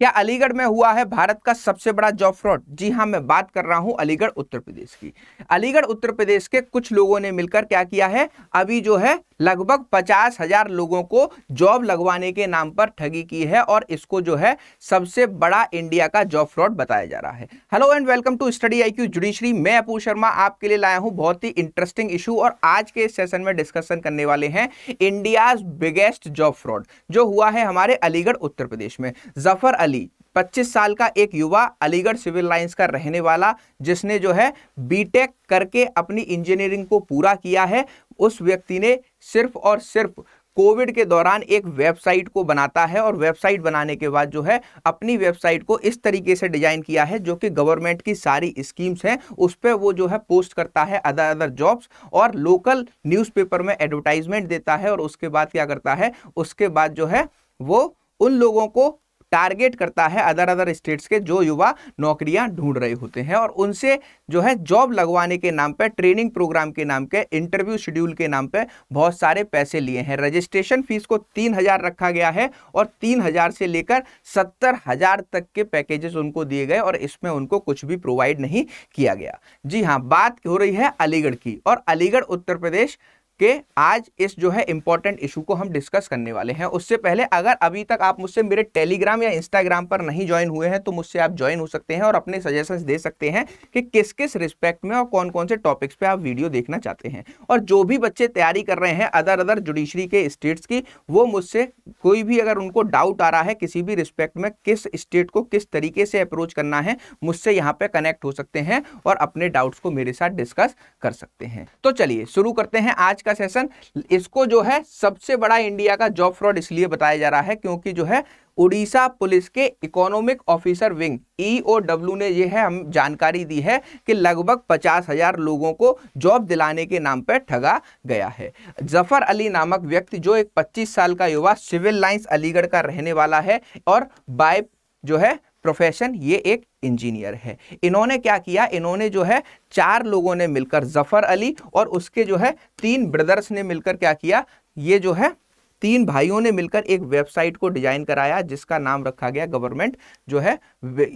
क्या अलीगढ़ में हुआ है भारत का सबसे बड़ा जॉब फ्रॉड? जी हाँ मैं बात कर रहा हूँ अलीगढ़, उत्तर प्रदेश की। अलीगढ़, उत्तर प्रदेश के कुछ लोगों ने मिलकर क्या किया है? अभी जो है, लगभग पचास हज़ार लोगों को जॉब लगवाने के नाम पर ठगी की है और इसको जो है, सबसे बड़ा इंडिया का जॉब फ्रॉड बताया जा रहा है। Hello and welcome to study I Q judiciary. मैं अपू शर्मा आपके लिए लाया हूँ बहुत ही इंटरेस्टिंग इशू और आज के सेशन में डिस्कशन करने वाले हैं इंडियाज बिगेस्ट जॉब फ्रॉड, जो हुआ है हमारे अलीगढ़, उत्तर प्रदेश में। ज़फ़र अली 25 साल का एक युवा अलीगढ़ सिविल लाइंस का रहने वाला, जिसने जो है बीटेक करके अपनी इंजीनियरिंग को पूरा किया है, उस व्यक्ति ने सिर्फ़ और सिर्फ़ कोविड के दौरान एक वेबसाइट को बनाता है और वेबसाइट बनाने के बाद जो है अपनी वेबसाइट को इस तरीके से डिज़ाइन किया है, जो कि गवर्नमेंट की सारी स्कीम्स हैं, उस पर वो जो है पोस्ट करता है अदर अदर जॉब्स और लोकल न्यूज़पेपर में एडवर्टाइजमेंट देता है और उसके बाद क्या करता है, उसके बाद जो है वो उन लोगों को टारगेट करता है अदर अदर स्टेट्स के जो युवा नौकरियाँ ढूंढ रहे होते हैं और उनसे जो है जॉब लगवाने के नाम पर ट्रेनिंग प्रोग्राम के नाम पे, इंटरव्यू शेड्यूल के नाम पे बहुत सारे पैसे लिए हैं। रजिस्ट्रेशन फ़ीस को तीन हज़ार रखा गया है और तीन हज़ार से लेकर सत्तर हज़ार तक के पैकेजेस उनको दिए गए और इसमें उनको कुछ भी प्रोवाइड नहीं किया गया। जी हाँ बात हो रही है अलीगढ़ की और अलीगढ़, उत्तर प्रदेश कि आज इस जो है इंपॉर्टेंट इशू को हम डिस्कस करने वाले हैं। उससे पहले अगर अभी तक आप मुझसे मेरे टेलीग्राम या इंस्टाग्राम पर नहीं ज्वाइन हुए हैं तो मुझसे आप ज्वाइन हो सकते हैं और अपने सजेशंस दे सकते हैं कि किस किस रिस्पेक्ट में और कौन कौन से टॉपिक्स पे आप वीडियो देखना चाहते हैं। और जो भी बच्चे तैयारी कर रहे हैं अदर अदर जुडिशरी के स्टेट्स की, वो मुझसे कोई भी अगर उनको डाउट आ रहा है किसी भी रिस्पेक्ट में किस स्टेट को किस तरीके से अप्रोच करना है, मुझसे यहाँ पर कनेक्ट हो सकते हैं और अपने डाउट्स को मेरे साथ डिस्कस कर सकते हैं। तो चलिए शुरू करते हैं आज का सेशन इसको जो है सबसे बड़ा इंडिया का जॉब फ्रॉड इसलिए बताया जा रहा है क्योंकि जो है उड़ीसा पुलिस के इकोनॉमिक ऑफिसर विंग ईओडब्ल्यू ने यह है, हम जानकारी दी है कि लगभग पचास हज़ार लोगों को जॉब दिलाने के नाम पर ठगा गया है। ज़फ़र अली नामक व्यक्ति जो एक 25 साल का युवा सिविल लाइंस अलीगढ़ का रहने वाला है और बाय जो है प्रोफेशन, ये एक इंजीनियर है। इन्होंने क्या किया? इन्होंने जो है चार लोगों ने मिलकर, ज़फ़र अली और उसके जो है तीन ब्रदर्स ने मिलकर क्या किया? ये जो है तीन भाइयों ने मिलकर एक वेबसाइट को डिज़ाइन कराया, जिसका नाम रखा गया गवर्नमेंट जो है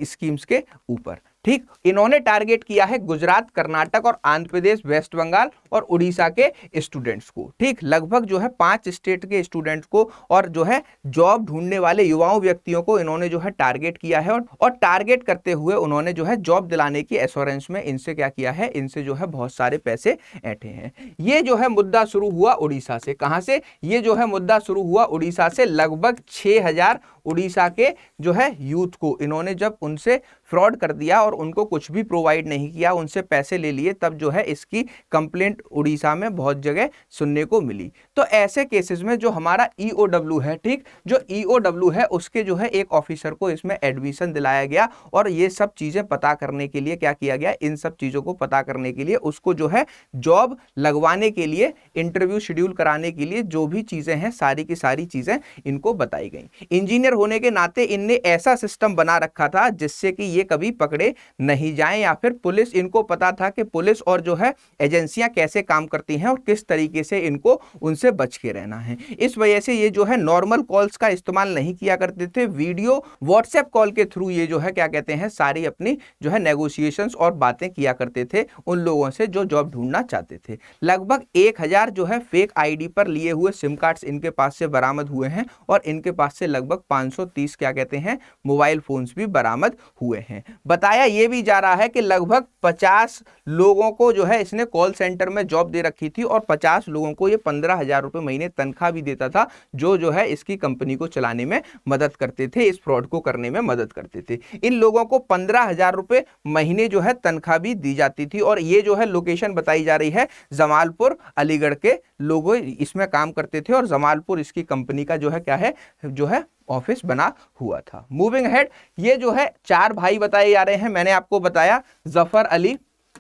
स्कीम्स के ऊपर। ठीक? इन्होंने टारगेट किया है गुजरात कर्नाटक और आंध्र प्रदेश वेस्ट बंगाल और उड़ीसा के स्टूडेंट्स को ठीक? लगभग जो है पाँच स्टेट के स्टूडेंट्स को और जो है जॉब ढूँढने वाले युवाओं व्यक्तियों को इन्होंने जो है टारगेट किया है और, और टारगेट करते हुए उन्होंने जो है जॉब दिलाने की एश्योरेंस में इनसे क्या किया है? इनसे जो है बहुत सारे पैसे ऐठे हैं। ये जो है मुद्दा शुरू हुआ उड़ीसा से। कहाँ से? ये जो है मुद्दा शुरू हुआ उड़ीसा से लगभग हज़ार उड़ीसा के जो है यूथ को। इन्होंने जब उनसे फ्रॉड कर दिया और उनको कुछ भी प्रोवाइड नहीं किया, उनसे पैसे ले लिए, तब जो है इसकी कंप्लेंट उड़ीसा में बहुत जगह सुनने को मिली। तो ऐसे केसेस में जो हमारा ईओडब्ल्यू e है, ठीक? जो ईओडब्ल्यू e है, उसके जो है एक ऑफिसर को इसमें एडमिशन दिलाया गया और ये सब चीज़ें पता करने के लिए क्या किया गया? इन सब चीज़ों को पता करने के लिए, उसको जो है जॉब लगवाने के लिए इंटरव्यू शेड्यूल कराने के लिए जो भी चीज़ें हैं, सारी की सारी चीज़ें इनको बताई गई। इंजीनियर होने के नाते इनने ऐसा सिस्टम बना रखा था जिससे कि ये कभी पकड़े नहीं जाए या फिर पुलिस, इनको पता था कि पुलिस और जो है एजेंसियाँ कैसे काम करती हैं और किस तरीके से इनको उनसे बच के रहना है। इस वजह से ये जो है नॉर्मल कॉल्स का इस्तेमाल नहीं किया करते थे। वीडियो, व्हाट्सएप कॉल के थ्रू ये जो है क्या कहते हैं, सारी अपनी जो है नेगोशिएशंस और बातें किया करते थे उन लोगों से जो जॉब ढूंढना चाहते थे। लगभग एक हज़ार जो है फेक आईडी पर लिए हुए सिम कार्ड्स इनके पास से बरामद हुए हैं और इनके पास से लगभग 530 क्या कहते हैं, मोबाइल फोन्स भी बरामद हुए हैं। बताया ये भी जा रहा है कि लगभग 50 लोगों को जो है इसने कॉल सेंटर में जॉब दे रखी थी और 50 लोगों को ये पंद्रह हज़ार रुपये महीने तनख्वाह भी देता था, जो जो है इसकी कंपनी को चलाने में मदद करते थे, इस फ्रॉड को करने में मदद करते थे। इन लोगों को पंद्रह हज़ार रुपये महीने जो है तनख्वाह भी दी जाती थी और ये जो है लोकेशन बताई जा रही है जमालपुर, अलीगढ़ के लोग इसमें काम करते थे और जमालपुर इसकी कंपनी का जो है, क्या है, जो है, ऑफ़िस बना हुआ था। मूविंग हेड ये जो है, चार भाई बताए जा रहे हैं। मैंने आपको बताया, ज़फ़र अली,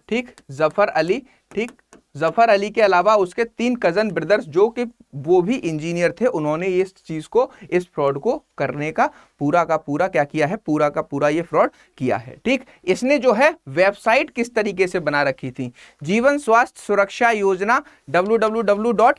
ठीक, ज़फ़र अली, ठीक ज़फ़र अली के अलावा उसके तीन कज़न ब्रदर्स जो कि वो भी इंजीनियर थे, उन्होंने इस चीज़ को, इस फ्रॉड को करने का पूरा का पूरा क्या किया है? पूरा का पूरा ये फ्रॉड किया है। ठीक? इसने जो है वेबसाइट किस तरीके से बना रखी थी? जीवन स्वास्थ्य सुरक्षा योजना W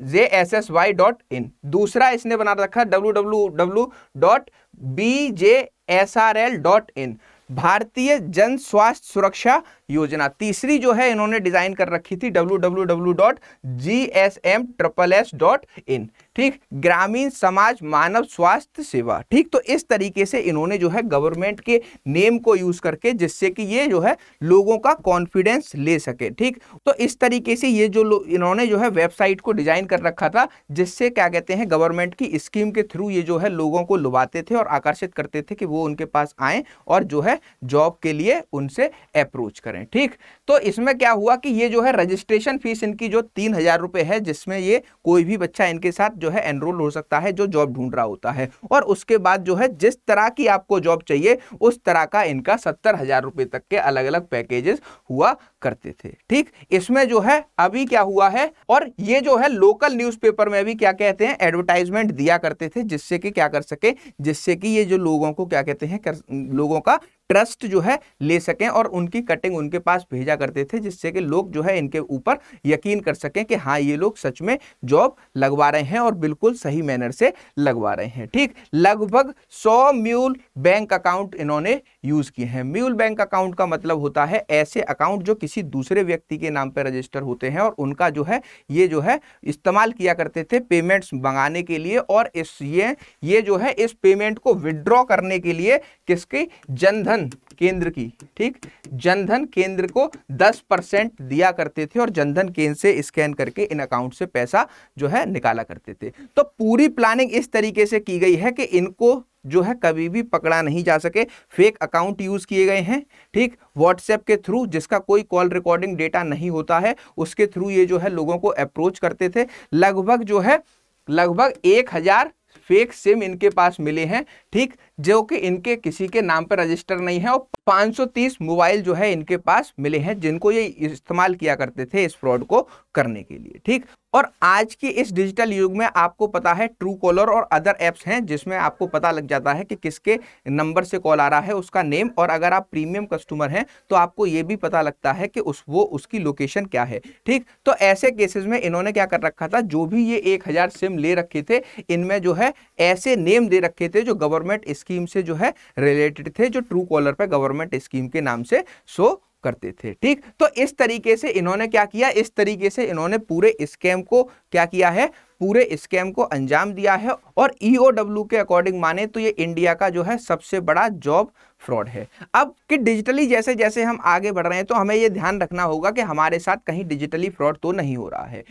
J S S Y dot in दूसरा इसने बना रखा W W W dot B J S R L dot in भारतीय जन स्वास्थ्य सुरक्षा योजना। तीसरी जो है, इन्होंने डिज़ाइन कर रखी थी, W W W dot G S M triple S dot in. ठीक? ग्रामीण समाज, मानव स्वास्थ्य सेवा। ठीक? तो इस तरीके से इन्होंने जो है गवर्नमेंट के नेम को यूज़ करके जिससे कि ये जो है लोगों का कॉन्फिडेंस ले सके। ठीक? तो इस तरीके से ये जो इन्होंने जो है वेबसाइट को डिज़ाइन कर रखा था, जिससे क्या कहते हैं गवर्नमेंट की स्कीम के थ्रू ये जो है लोगों को लुभाते थे और आकर्षित करते थे कि वो उनके पास आए और जो है जॉब के लिए उनसे अप्रोच करें। ठीक? तो इसमें क्या हुआ कि ये जो है रजिस्ट्रेशन फ़ीस इनकी जो तीन हज़ार रुपए है, जिसमें ये कोई भी बच्चा इनके साथ जो है एनरोल हो सकता है, जो जॉब ढूंढ रहा होता है। और उसके बाद जो है, जिस तरह की आपको जॉब चाहिए, उस तरह का इनका सत्तर हज़ार रुपए तक के अलग अलग पैकेजेस हुआ करते थे। ठीक? इसमें जो है, अभी क्या हुआ है? और ये जो है लोकल न्यूज़पेपर में भी क्या कहते हैं एडवर्टाइजमेंट दिया करते थे, जिससे कि क्या कर सके, जिससे कि ये जो लोगों को क्या कहते हैं लोगों का ट्रस्ट जो है ले सकें और उनकी कटिंग उनके पास भेजा करते थे, जिससे कि लोग जो है इनके ऊपर यकीन कर सकें कि हाँ ये लोग सच में जॉब लगवा रहे हैं और बिल्कुल सही मैनर से लगवा रहे हैं। ठीक, लगभग सौ म्यूल बैंक अकाउंट इन्होंने यूज़ किए हैं। म्यूल बैंक अकाउंट का मतलब होता है ऐसे अकाउंट जो किसी दूसरे व्यक्ति के नाम पर रजिस्टर होते हैं और उनका जो है, ये जो है इस्तेमाल किया करते थे पेमेंट्स मंगाने के लिए और इस ये ये जो है इस पेमेंट को विड्रॉ करने के लिए किसकी? जनधन केंद्र की, ठीक? जनधन केंद्र को 10 परसेंट दिया करते थे और जनधन केंद्र से स्कैन करके इन अकाउंट से पैसा जो है निकाला करते थे। तो पूरी प्लानिंग इस तरीके से की गई है कि इनको जो है कभी भी पकड़ा नहीं जा सके। फेक अकाउंट यूज़ किए गए हैं, ठीक? व्हाट्सएप के थ्रू जिसका कोई कॉल रिकॉर्डिंग डेटा नहीं होता है, उसके थ्रू ये जो है लोगों को अप्रोच करते थे। लगभग जो है, लगभग एक हज़ार फेक सिम इनके पास मिले हैं, ठीक? जो कि इनके किसी के नाम पर रजिस्टर नहीं है और 530 मोबाइल जो है इनके पास मिले हैं जिनको ये इस्तेमाल किया करते थे इस फ्रॉड को करने के लिए, ठीक? और आज की इस डिजिटल युग में आपको पता है ट्रू कॉलर और अदर एप्स हैं जिसमें आपको पता लग जाता है कि किसके नंबर से कॉल आ रहा है, उसका नेम और अगर आप प्रीमियम कस्टमर हैं तो आपको ये भी पता लगता है कि उस, वो उसकी लोकेशन क्या है, ठीक? तो ऐसे केसेस में इन्होंने क्या कर रखा था, जो भी ये एक हज़ार सिम ले रखे थे, इनमें जो है ऐसे नेम दे रखे थे जो गवर्नमेंट स्कीम से जो है रिलेटेड थे, जो ट्रू कॉलर पर गवर्नमेंट स्कीम के नाम से शो करते थे, ठीक? तो इस तरीके से इन्होंने क्या किया? इस तरीके से इन्होंने पूरे स्कैम को क्या किया है? पूरे स्कैम को अंजाम दिया है और ईओडब्ल्यू e के अकॉर्डिंग माने तो ये इंडिया का जो है सबसे बड़ा जॉब फ्रॉड है। अब कि डिजिटली जैसे जैसे हम आगे बढ़ रहे हैं तो हमें ये ध्यान रखना होगा कि हमारे साथ कहीं डिजिटली फ्रॉड तो नहीं हो रहा है।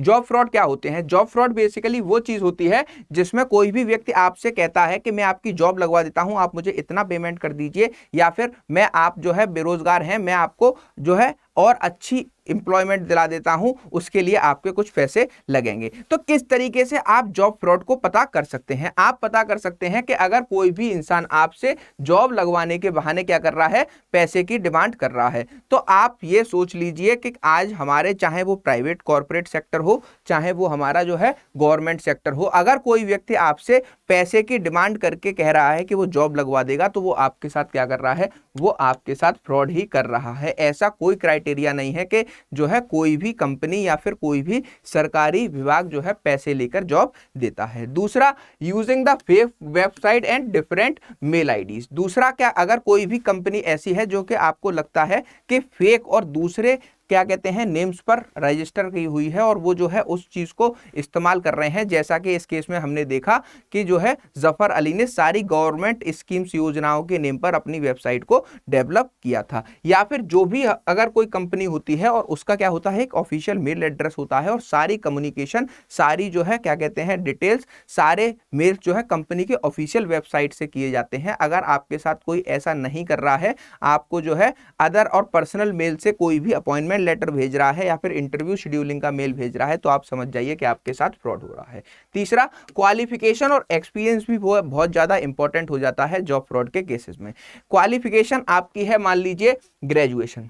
जॉब फ्रॉड क्या होते हैं? जॉब फ्रॉड बेसिकली वो चीज़ होती है जिसमें कोई भी व्यक्ति आपसे कहता है कि मैं आपकी जॉब लगवा देता हूँ, आप मुझे इतना पेमेंट कर दीजिए या फिर मैं आप जो है बेरोजगार हैं, मैं आपको जो है और अच्छी इंप्लॉयमेंट दिला देता हूँ, उसके लिए आपके कुछ पैसे लगेंगे। तो किस तरीके से आप जॉब फ्रॉड को पता कर सकते हैं? आप पता कर सकते हैं कि अगर कोई भी इंसान आपसे जॉब लगवाने के बहाने क्या कर रहा है? पैसे की डिमांड कर रहा है। तो आप ये सोच लीजिए कि आज हमारे, चाहे वो प्राइवेट कॉरपोरेट सेक्टर हो, चाहे वो हमारा जो है गवर्नमेंट सेक्टर हो, अगर कोई व्यक्ति आपसे पैसे की डिमांड करके कह रहा है कि वो जॉब लगवा देगा तो वो आपके साथ क्या कर रहा है? वो आपके साथ फ्रॉड ही कर रहा है। ऐसा कोई क्राइटेरिया नहीं है कि जो है कोई भी कंपनी या फिर कोई भी सरकारी विभाग जो है पैसे लेकर जॉब देता है। दूसरा using the fake website and different mail IDs दूसरा, क्या अगर कोई भी कंपनी ऐसी है जो कि आपको लगता है कि फेक और दूसरे क्या कहते हैं नेम्स पर रजिस्टर की हुई है और वो जो है उस चीज़ को इस्तेमाल कर रहे हैं। जैसा कि इस केस में हमने देखा कि जो है ज़फ़र अली ने सारी गवर्नमेंट स्कीम्स योजनाओं के नेम पर अपनी वेबसाइट को डेवलप किया था। या फिर जो भी अगर कोई कंपनी होती है और उसका क्या होता है, एक ऑफिशियल मेल एड्रेस होता है और सारी कम्युनिकेशन सारी जो है क्या कहते हैं डिटेल्स सारे मेल जो है कंपनी के ऑफिशियल वेबसाइट से किए जाते हैं। अगर आपके साथ कोई ऐसा नहीं कर रहा है, आपको जो है अदर और पर्सनल मेल से कोई भी अपॉइंटमेंट लेटर भेज रहा है या फिर इंटरव्यू शेड्यूलिंग का मेल भेज रहा है तो आप समझ जाइए कि आपके साथ फ्रॉड हो रहा है। तीसरा, क्वालिफिकेशन और एक्सपीरियंस भी बहुत ज़्यादा इंपॉर्टेंट हो जाता है जॉब फ्रॉड के केसेस में। क्वालिफिकेशन आपकी है, मान लीजिए, ग्रेजुएशन।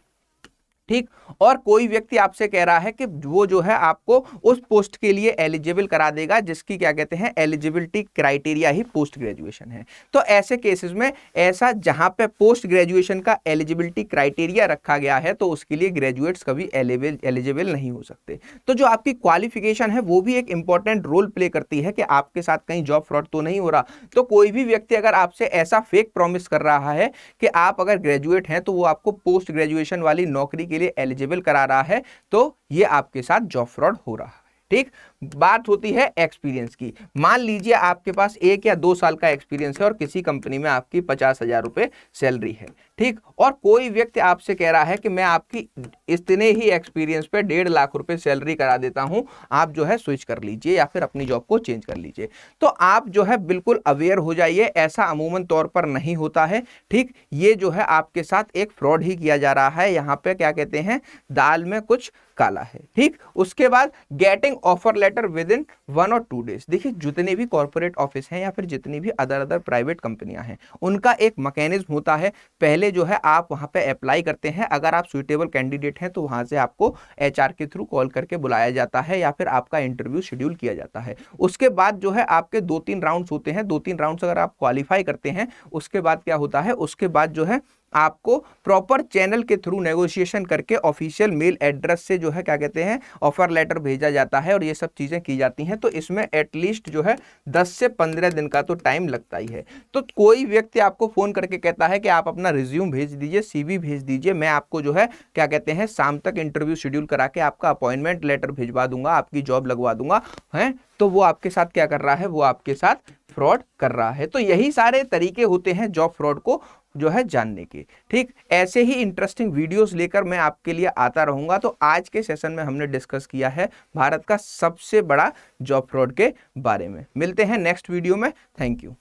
ठीक? और कोई व्यक्ति आपसे कह रहा है कि वो जो है आपको उस पोस्ट के लिए एलिजिबल करा देगा, जिसकी क्या कहते हैं, एलिजिबिलिटी क्राइटेरिया ही पोस्ट ग्रेजुएशन है। तो ऐसे केसेस में ऐसा जहाँ पे पोस्ट ग्रेजुएशन का एलिजिबिलिटी क्राइटेरिया रखा गया है तो उसके लिए ग्रेजुएट्स कभी एलिजिबल नहीं हो सकते। तो जो आपकी क्वालिफिकेशन है, वो भी एक इंपॉर्टेंट रोल प्ले करती है कि आपके साथ कहीं जॉब फ्रॉड तो नहीं हो रहा। तो कोई भी व्यक्ति अगर आपसे ऐसा फेक प्रॉमिस कर रहा है कि आप अगर ग्रेजुएट हैं तो वो आपको पोस्ट ग्रेजुएशन वाली नौकरी के लिए एलिजिबल करा रहा है तो ये आपके साथ जॉब फ्रॉड हो रहा है। ठीक? बात होती है एक्सपीरियंस की। मान लीजिए आपके पास एक या दो साल का एक्सपीरियंस है और किसी कंपनी में आपकी पचास हज़ार रुपए सैलरी है, ठीक? और कोई व्यक्ति आपसे कह रहा है कि मैं आपकी इतने ही एक्सपीरियंस पे डेढ़ लाख रुपए सैलरी करा देता हूँ, आप जो है स्विच कर लीजिए या फिर अपनी जॉब को चेंज कर लीजिए। तो आप जो है बिल्कुल अवेयर हो जाइए, ऐसा अमूमन तौर पर नहीं होता है, ठीक? ये जो है आपके साथ एक फ्रॉड ही किया जा रहा है। यहाँ पे क्या कहते हैं? दाल में कुछ काला है। ठीक? उसके बाद getting offer letter within one और टू डेज़ देखिए, जितने भी कॉर्पोरेट ऑफ़िस हैं या फिर जितनी भी अदर अदर प्राइवेट कंपनियाँ हैं, उनका एक मैकेनिज्म होता है। पहले जो है, आप वहाँ पे अप्लाई करते हैं। अगर आप सुइटेबल कैंडिडेट हैं तो वहाँ से आपको एचआर के थ्रू कॉल करके बुलाया जाता है या फिर आपका इंटरव्यू शेड्यूल किया जाता है। उसके बाद जो है, आपके दो तीन राउंड होते हैं। दो तीन राउंड अगर आप क्वालिफाई करते हैं, उसके बाद क्या होता है? उसके बाद जो है आपको प्रॉपर चैनल के थ्रू नेगोशिएशन करके ऑफिशियल मेल एड्रेस से जो है, क्या कहते हैं ऑफ़र लेटर भेजा जाता है और ये सब चीज़ें की जाती हैं। तो इसमें एटलीस्ट जो है 10 से 15 दिन का तो टाइम लगता ही है। तो कोई व्यक्ति आपको फ़ोन करके कहता है कि आप अपना रिज्यूम भेज दीजिए सीवी भेज दीजिए, मैं आपको जो है, क्या कहते हैं, शाम तक इंटरव्यू शेड्यूल करा के आपका अपॉइंटमेंट लेटर भिजवा दूँगा, आपकी जॉब लगवा दूँगा, है? तो वो आपके साथ क्या कर रहा है, वो आपके साथ फ्रॉड कर रहा है। तो यही सारे तरीके होते हैं जॉब फ्रॉड को जो है जानने के। ठीक? ऐसे ही इंटरेस्टिंग वीडियोस लेकर मैं आपके लिए आता रहूँगा। तो आज के सेशन में हमने डिस्कस किया है भारत का सबसे बड़ा जॉब फ्रॉड के बारे में। मिलते हैं नेक्स्ट वीडियो में। Thank you